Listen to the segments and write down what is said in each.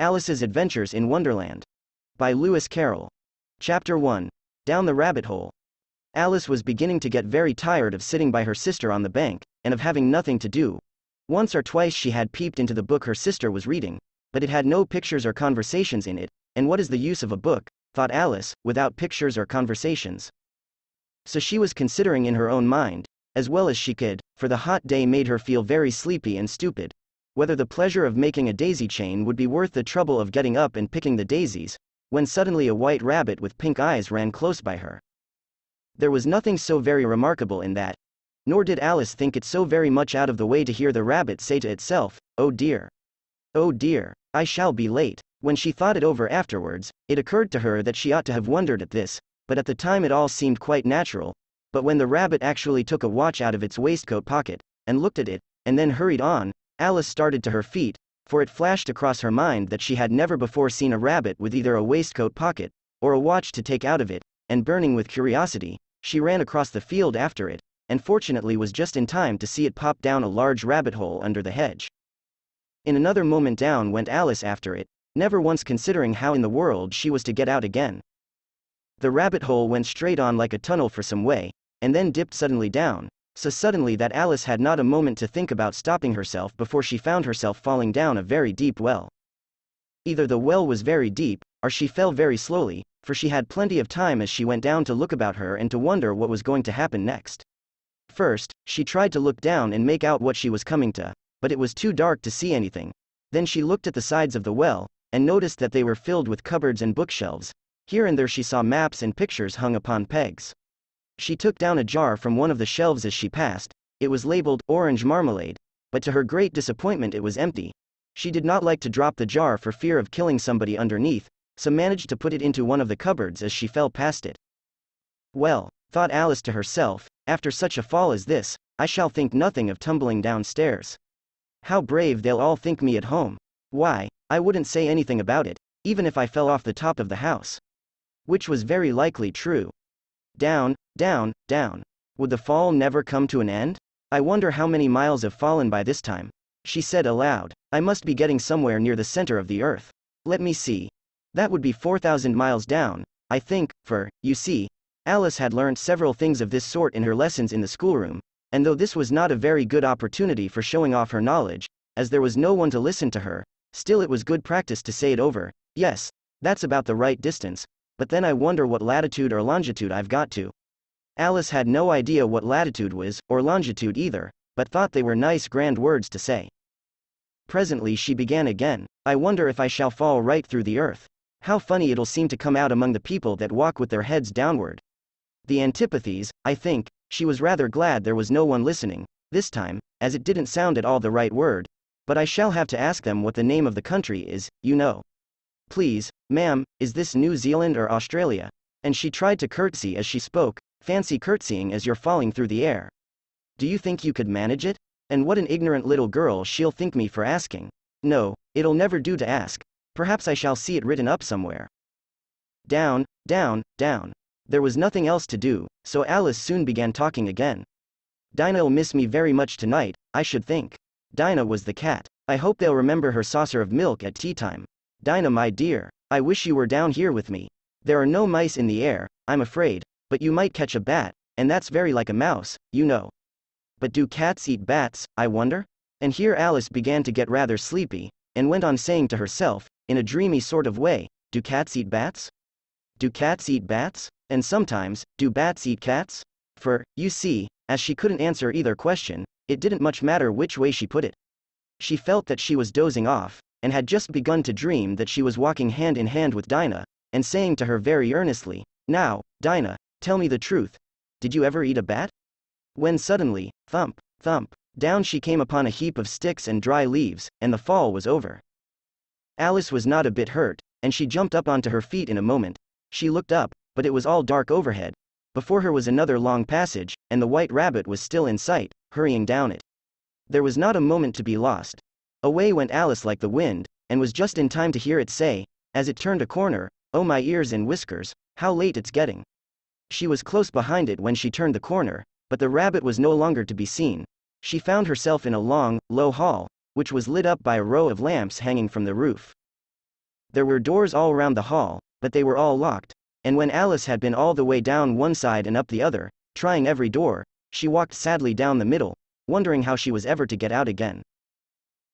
Alice's Adventures in Wonderland. By Lewis Carroll. Chapter 1. Down the Rabbit Hole. Alice was beginning to get very tired of sitting by her sister on the bank, and of having nothing to do. Once or twice she had peeped into the book her sister was reading, but it had no pictures or conversations in it, and what is the use of a book, thought Alice, without pictures or conversations? So she was considering in her own mind, as well as she could, for the hot day made her feel very sleepy and stupid, whether the pleasure of making a daisy chain would be worth the trouble of getting up and picking the daisies, when suddenly a white rabbit with pink eyes ran close by her. There was nothing so very remarkable in that, nor did Alice think it so very much out of the way to hear the rabbit say to itself, Oh dear. Oh dear, I shall be late. When she thought it over afterwards, it occurred to her that she ought to have wondered at this, but at the time it all seemed quite natural, but when the rabbit actually took a watch out of its waistcoat pocket, and looked at it, and then hurried on, Alice started to her feet, for it flashed across her mind that she had never before seen a rabbit with either a waistcoat pocket, or a watch to take out of it, and burning with curiosity, she ran across the field after it, and fortunately was just in time to see it pop down a large rabbit hole under the hedge. In another moment down went Alice after it, never once considering how in the world she was to get out again. The rabbit hole went straight on like a tunnel for some way, and then dipped suddenly down, so suddenly that Alice had not a moment to think about stopping herself before she found herself falling down a very deep well. Either the well was very deep, or she fell very slowly, for she had plenty of time as she went down to look about her and to wonder what was going to happen next. First, she tried to look down and make out what she was coming to, but it was too dark to see anything. Then she looked at the sides of the well, and noticed that they were filled with cupboards and bookshelves. Here and there she saw maps and pictures hung upon pegs. She took down a jar from one of the shelves as she passed, it was labeled orange marmalade, but to her great disappointment it was empty. She did not like to drop the jar for fear of killing somebody underneath, so managed to put it into one of the cupboards as she fell past it. Well, thought Alice to herself, after such a fall as this, I shall think nothing of tumbling downstairs. How brave they'll all think me at home. Why, I wouldn't say anything about it, even if I fell off the top of the house. Which was very likely true. Down, down, down. Would the fall never come to an end? I wonder how many miles have fallen by this time. She said aloud, I must be getting somewhere near the center of the earth. Let me see. That would be 4,000 miles down, I think, for, you see, Alice had learned several things of this sort in her lessons in the schoolroom, and though this was not a very good opportunity for showing off her knowledge, as there was no one to listen to her, still it was good practice to say it over, yes, that's about the right distance, but then I wonder what latitude or longitude I've got to. Alice had no idea what latitude was, or longitude either, but thought they were nice grand words to say. Presently she began again, I wonder if I shall fall right through the earth. How funny it'll seem to come out among the people that walk with their heads downward. The antipathies, I think, she was rather glad there was no one listening, this time, as it didn't sound at all the right word, but I shall have to ask them what the name of the country is, you know. Please, ma'am, is this New Zealand or Australia? And she tried to curtsy as she spoke, Fancy curtsying as you're falling through the air. Do you think you could manage it? And what an ignorant little girl she'll think me for asking. No, it'll never do to ask. Perhaps I shall see it written up somewhere. Down, down, down. There was nothing else to do, so Alice soon began talking again. Dinah'll miss me very much tonight, I should think. Dinah was the cat. I hope they'll remember her saucer of milk at tea time. Dinah, my dear, I wish you were down here with me. There are no mice in the air, I'm afraid, but you might catch a bat, and that's very like a mouse, you know. But do cats eat bats, I wonder? And here Alice began to get rather sleepy, and went on saying to herself, in a dreamy sort of way, Do cats eat bats? Do cats eat bats? And sometimes, do bats eat cats? For, you see, as she couldn't answer either question, it didn't much matter which way she put it. She felt that she was dozing off, and had just begun to dream that she was walking hand in hand with Dinah, and saying to her very earnestly, Now, Dinah, Tell me the truth. Did you ever eat a bat? When suddenly, thump, thump, down she came upon a heap of sticks and dry leaves, and the fall was over. Alice was not a bit hurt, and she jumped up onto her feet in a moment. She looked up, but it was all dark overhead. Before her was another long passage, and the white rabbit was still in sight, hurrying down it. There was not a moment to be lost. Away went Alice like the wind, and was just in time to hear it say, as it turned a corner, Oh my ears and whiskers, how late it's getting. She was close behind it when she turned the corner, but the rabbit was no longer to be seen. She found herself in a long, low hall, which was lit up by a row of lamps hanging from the roof. There were doors all round the hall, but they were all locked, and when Alice had been all the way down one side and up the other, trying every door, she walked sadly down the middle, wondering how she was ever to get out again.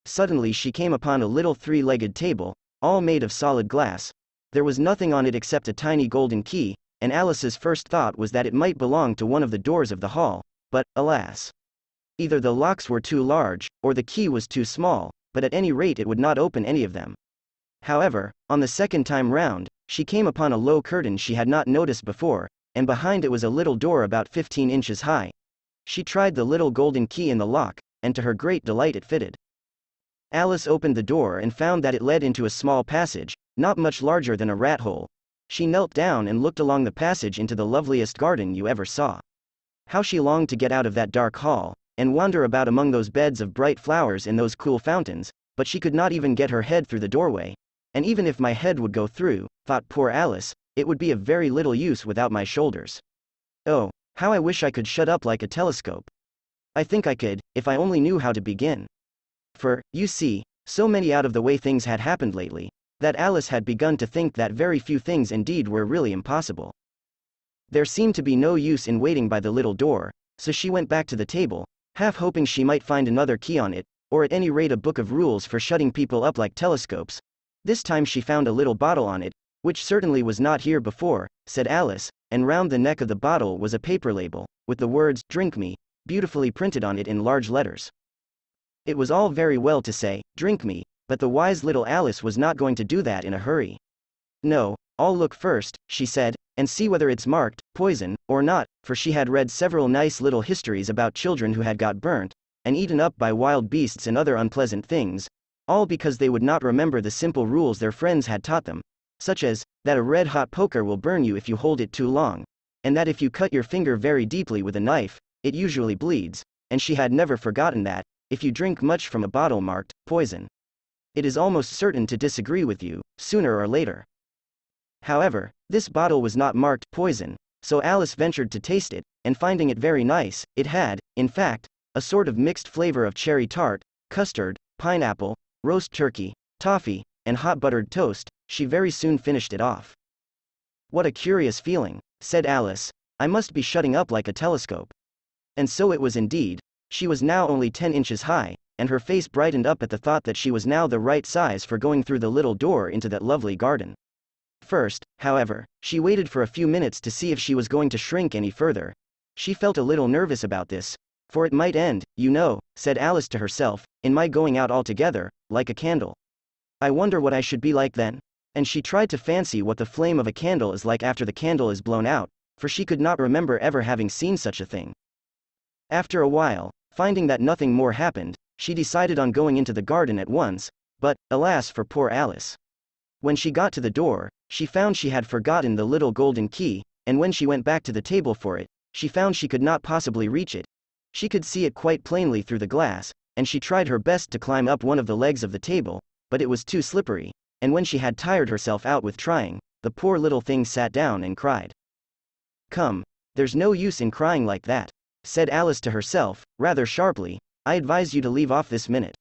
Suddenly she came upon a little three-legged table, all made of solid glass. There was nothing on it except a tiny golden key, and Alice's first thought was that it might belong to one of the doors of the hall, but, alas. Either the locks were too large, or the key was too small, but at any rate it would not open any of them. However, on the second time round, she came upon a low curtain she had not noticed before, and behind it was a little door about 15 inches high. She tried the little golden key in the lock, and to her great delight it fitted. Alice opened the door and found that it led into a small passage, not much larger than a rat hole. She knelt down and looked along the passage into the loveliest garden you ever saw. How she longed to get out of that dark hall, and wander about among those beds of bright flowers and those cool fountains, but she could not even get her head through the doorway, and even if my head would go through, thought poor Alice, it would be of very little use without my shoulders. Oh, how I wish I could shut up like a telescope. I think I could, if I only knew how to begin. For, you see, so many out of the way things had happened lately, that Alice had begun to think that very few things indeed were really impossible. There seemed to be no use in waiting by the little door, so she went back to the table, half hoping she might find another key on it, or at any rate a book of rules for shutting people up like telescopes, this time she found a little bottle on it, which certainly was not here before, said Alice, and round the neck of the bottle was a paper label, with the words, Drink me, beautifully printed on it in large letters. It was all very well to say, Drink me, but the wise little Alice was not going to do that in a hurry. No, I'll look first, she said, and see whether it's marked, poison, or not, for she had read several nice little histories about children who had got burnt, and eaten up by wild beasts and other unpleasant things, all because they would not remember the simple rules their friends had taught them, such as, that a red hot poker will burn you if you hold it too long, and that if you cut your finger very deeply with a knife, it usually bleeds, and she had never forgotten that, if you drink much from a bottle marked, poison, it is almost certain to disagree with you, sooner or later. However, this bottle was not marked poison, so Alice ventured to taste it, and finding it very nice, it had, in fact, a sort of mixed flavor of cherry tart, custard, pineapple, roast turkey, toffee, and hot buttered toast, she very soon finished it off. What a curious feeling, said Alice, I must be shutting up like a telescope. And so it was indeed, she was now only 10 inches high, and her face brightened up at the thought that she was now the right size for going through the little door into that lovely garden. First, however, she waited for a few minutes to see if she was going to shrink any further. She felt a little nervous about this, for it might end, you know, said Alice to herself, in my going out altogether, like a candle. I wonder what I should be like then. And she tried to fancy what the flame of a candle is like after the candle is blown out, for she could not remember ever having seen such a thing. After a while, finding that nothing more happened, she decided on going into the garden at once, but, alas for poor Alice. When she got to the door, she found she had forgotten the little golden key, and when she went back to the table for it, she found she could not possibly reach it, she could see it quite plainly through the glass, and she tried her best to climb up one of the legs of the table, but it was too slippery, and when she had tired herself out with trying, the poor little thing sat down and cried. Come, there's no use in crying like that, said Alice to herself, rather sharply, I advise you to leave off this minute.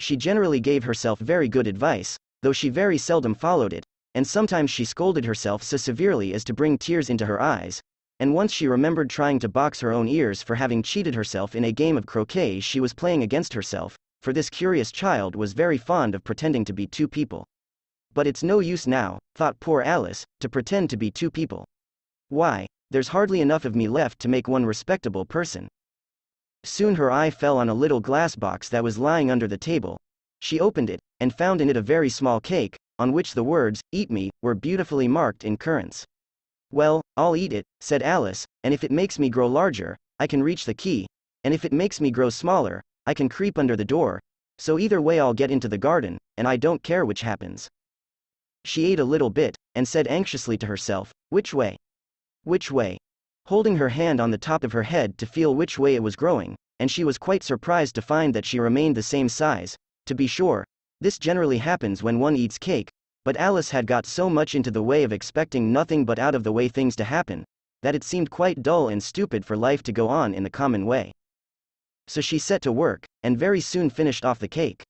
She generally gave herself very good advice, though she very seldom followed it, and sometimes she scolded herself so severely as to bring tears into her eyes, and once she remembered trying to box her own ears for having cheated herself in a game of croquet she was playing against herself, for this curious child was very fond of pretending to be two people. But it's no use now, thought poor Alice, to pretend to be two people. Why, there's hardly enough of me left to make one respectable person. Soon her eye fell on a little glass box that was lying under the table. She opened it, and found in it a very small cake, on which the words, Eat me, were beautifully marked in currants. Well, I'll eat it, said Alice, and if it makes me grow larger, I can reach the key, and if it makes me grow smaller, I can creep under the door, so either way I'll get into the garden, and I don't care which happens. She ate a little bit, and said anxiously to herself, Which way? Which way? Holding her hand on the top of her head to feel which way it was growing, and she was quite surprised to find that she remained the same size. To be sure, this generally happens when one eats cake, but Alice had got so much into the way of expecting nothing but out of the way things to happen, that it seemed quite dull and stupid for life to go on in the common way. So she set to work, and very soon finished off the cake.